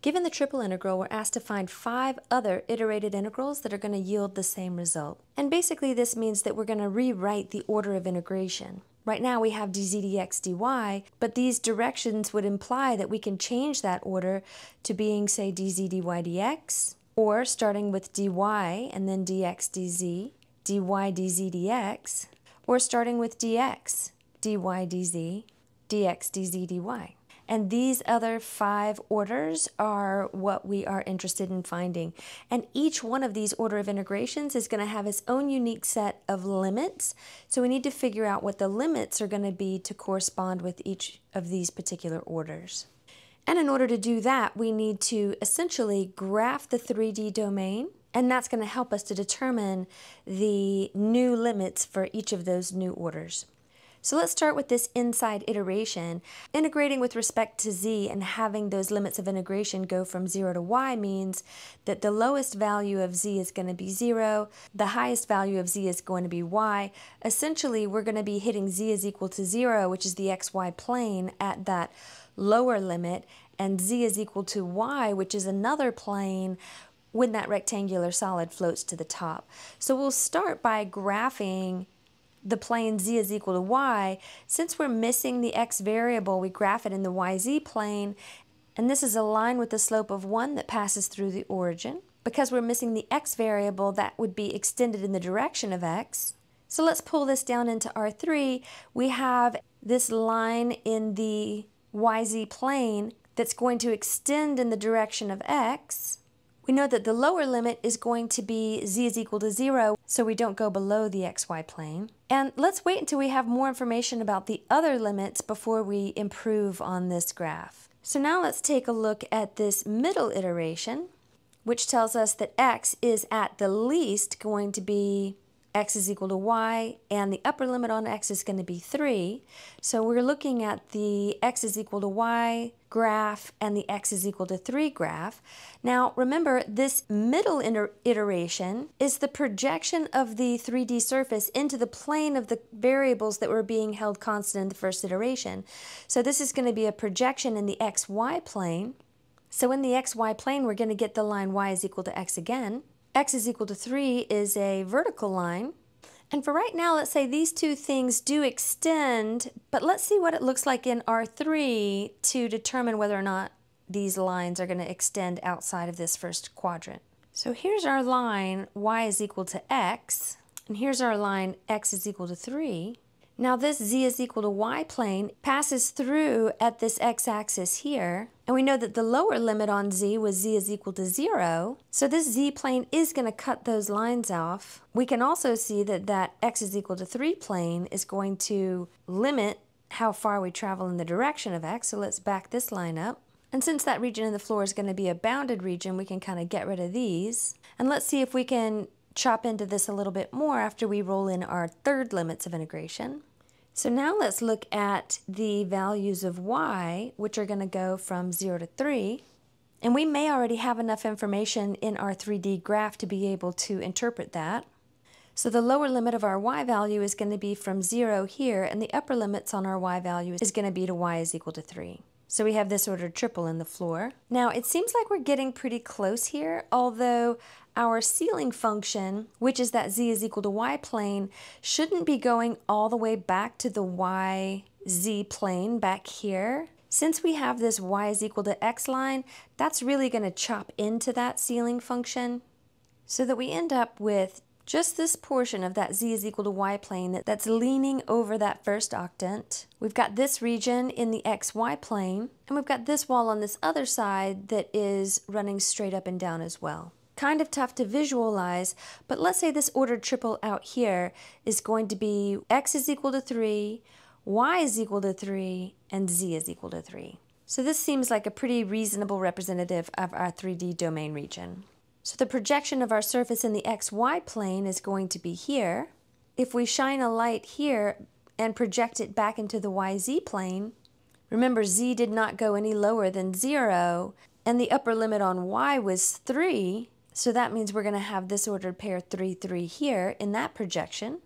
Given the triple integral, we're asked to find five other iterated integrals that are going to yield the same result. And basically this means that we're going to rewrite the order of integration. Right now we have dz dx dy, but these directions would imply that we can change that order to being, say, dz dy dx, or starting with dy and then dx dz, dy dz dx, or starting with dx, dy dz, dx dz dy. And these other five orders are what we are interested in finding. And each one of these order of integrations is going to have its own unique set of limits. So we need to figure out what the limits are going to be to correspond with each of these particular orders. And in order to do that, we need to essentially graph the 3D domain and that's going to help us to determine the new limits for each of those new orders. So let's start with this inside iteration. Integrating with respect to z and having those limits of integration go from 0 to y means that the lowest value of z is going to be 0, the highest value of z is going to be y. Essentially, we're going to be hitting z is equal to 0, which is the xy plane, at that lower limit, and z is equal to y, which is another plane when that rectangular solid floats to the top. So we'll start by graphing the plane z is equal to y, since we're missing the x variable, we graph it in the yz plane, and this is a line with the slope of 1 that passes through the origin. Because we're missing the x variable, that would be extended in the direction of x. So let's pull this down into R3. We have this line in the yz plane that's going to extend in the direction of x. We know that the lower limit is going to be z is equal to 0, so we don't go below the xy plane. And let's wait until we have more information about the other limits before we improve on this graph. So now let's take a look at this middle iteration, which tells us that x is at the least going to be x is equal to y, and the upper limit on x is going to be 3. So we're looking at the x is equal to y graph and the x is equal to 3 graph. Now remember, this middle iteration is the projection of the 3D surface into the plane of the variables that were being held constant in the first iteration. So this is going to be a projection in the xy plane. So in the xy plane, we're going to get the line y is equal to x again x is equal to 3 is a vertical line. And for right now, let's say these two things do extend, but let's see what it looks like in R3 to determine whether or not these lines are going to extend outside of this first quadrant. So here's our line y is equal to x, and here's our line x is equal to 3. Now this z is equal to y plane passes through at this x-axis here, and we know that the lower limit on z was z is equal to 0, so this z plane is going to cut those lines off. We can also see that that x is equal to 3 plane is going to limit how far we travel in the direction of x, so let's back this line up. And since that region in the floor is going to be a bounded region, we can kind of get rid of these. And let's see if we can chop into this a little bit more after we roll in our third limits of integration. So now let's look at the values of y, which are going to go from 0 to 3. And we may already have enough information in our 3D graph to be able to interpret that. So the lower limit of our y value is going to be from 0 here, and the upper limits on our y value is going to be to y is equal to 3. So we have this ordered triple in the floor. Now it seems like we're getting pretty close here, although our ceiling function, which is that z is equal to y plane, shouldn't be going all the way back to the y z plane back here. Since we have this y is equal to x line, that's really going to chop into that ceiling function so that we end up with just this portion of that z is equal to y plane that, that's leaning over that first octant. We've got this region in the xy plane, and we've got this wall on this other side that is running straight up and down as well kind of tough to visualize, but let's say this ordered triple out here is going to be x is equal to 3, y is equal to 3, and z is equal to 3. So this seems like a pretty reasonable representative of our 3D domain region. So the projection of our surface in the xy plane is going to be here. If we shine a light here and project it back into the yz plane, remember z did not go any lower than 0, and the upper limit on y was 3, so that means we're going to have this ordered pair 3, 3 here in that projection.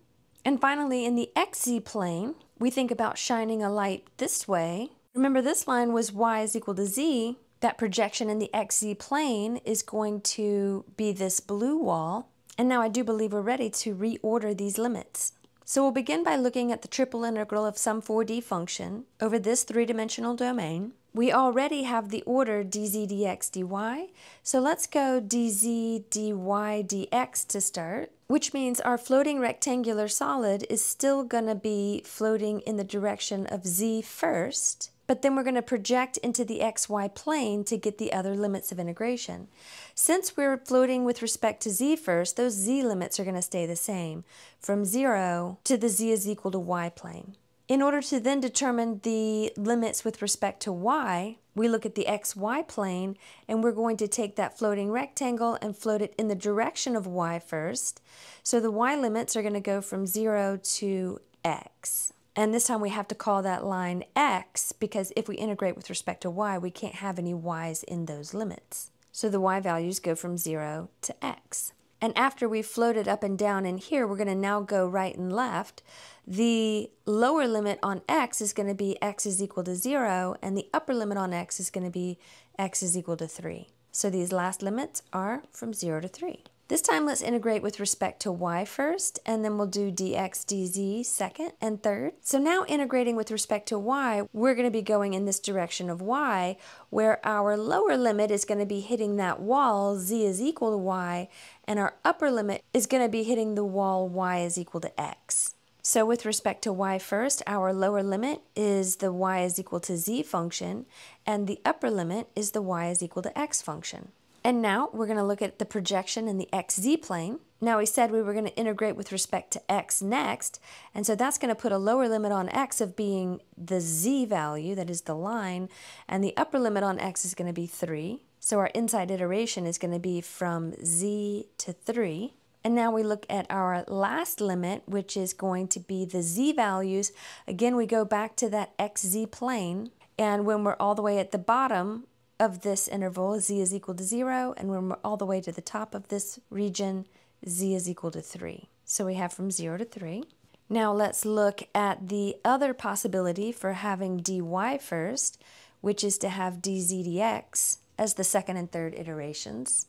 And finally, in the xz plane, we think about shining a light this way. Remember this line was y is equal to z, That projection in the xz plane is going to be this blue wall. And now I do believe we're ready to reorder these limits. So we'll begin by looking at the triple integral of some 4D function over this three-dimensional domain. We already have the order dz dx dy, so let's go dz dy dx to start, which means our floating rectangular solid is still going to be floating in the direction of z first, but then we're going to project into the xy plane to get the other limits of integration. Since we're floating with respect to z first, those z limits are going to stay the same, from 0 to the z is equal to y plane. In order to then determine the limits with respect to y, we look at the xy plane and we're going to take that floating rectangle and float it in the direction of y first. So the y limits are going to go from 0 to x. And this time we have to call that line x because if we integrate with respect to y, we can't have any y's in those limits. So the y values go from 0 to x. And after we've floated up and down in here, we're going to now go right and left. The lower limit on x is going to be x is equal to 0, and the upper limit on x is going to be x is equal to 3. So these last limits are from 0 to 3. This time let's integrate with respect to y first, and then we'll do dx dz second and third. So now integrating with respect to y, we're going to be going in this direction of y, where our lower limit is going to be hitting that wall, z is equal to y, and our upper limit is going to be hitting the wall, y is equal to x. So with respect to y first, our lower limit is the y is equal to z function, and the upper limit is the y is equal to x function. And now we're going to look at the projection in the xz plane. Now we said we were going to integrate with respect to x next, and so that's going to put a lower limit on x of being the z value, that is the line, and the upper limit on x is going to be 3. So our inside iteration is going to be from z to 3. And now we look at our last limit, which is going to be the z values. Again, we go back to that xz plane, and when we're all the way at the bottom, of this interval, z is equal to 0, and when we're all the way to the top of this region, z is equal to 3. So we have from 0 to 3. Now let's look at the other possibility for having dy first, which is to have dz dx as the second and third iterations.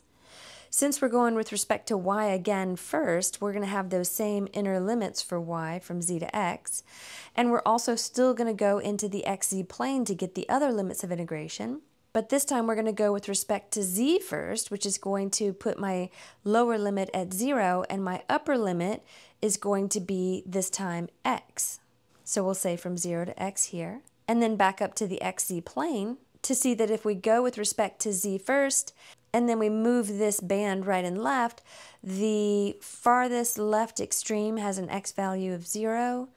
Since we're going with respect to y again first, we're going to have those same inner limits for y from z to x, and we're also still going to go into the xz plane to get the other limits of integration. But this time we're going to go with respect to z first, which is going to put my lower limit at 0, and my upper limit is going to be, this time, x. So we'll say from 0 to x here. And then back up to the xz plane to see that if we go with respect to z first, and then we move this band right and left, the farthest left extreme has an x value of 0,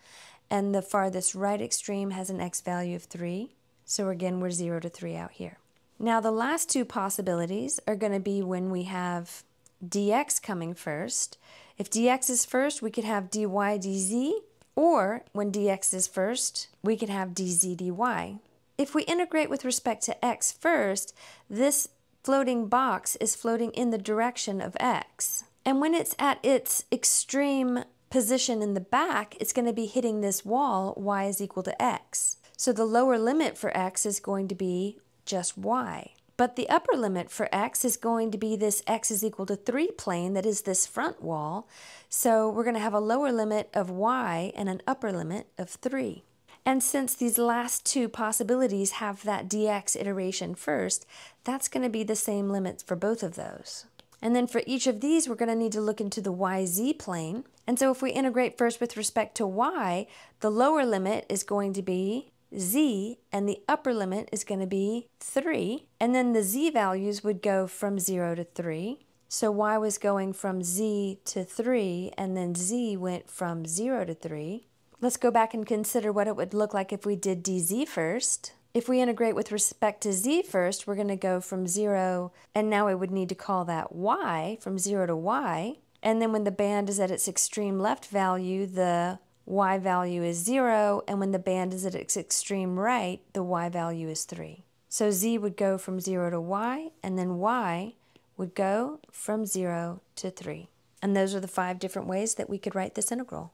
and the farthest right extreme has an x value of 3. So again, we're 0 to 3 out here. Now the last two possibilities are going to be when we have dx coming first. If dx is first, we could have dy dz, or when dx is first, we could have dz dy. If we integrate with respect to x first, this floating box is floating in the direction of x. And when it's at its extreme position in the back, it's going to be hitting this wall, y is equal to x. So the lower limit for x is going to be just y. But the upper limit for x is going to be this x is equal to 3 plane that is this front wall. So we're going to have a lower limit of y and an upper limit of 3. And since these last two possibilities have that dx iteration first, that's going to be the same limits for both of those. And then for each of these, we're going to need to look into the yz plane. And so if we integrate first with respect to y, the lower limit is going to be z, and the upper limit is going to be 3. And then the z values would go from 0 to 3. So y was going from z to 3, and then z went from 0 to 3. Let's go back and consider what it would look like if we did dz first. If we integrate with respect to z first, we're going to go from 0, and now we would need to call that y, from 0 to y. And then when the band is at its extreme left value, the y value is 0, and when the band is at its extreme right, the y value is 3. So z would go from 0 to y, and then y would go from 0 to 3. And those are the five different ways that we could write this integral.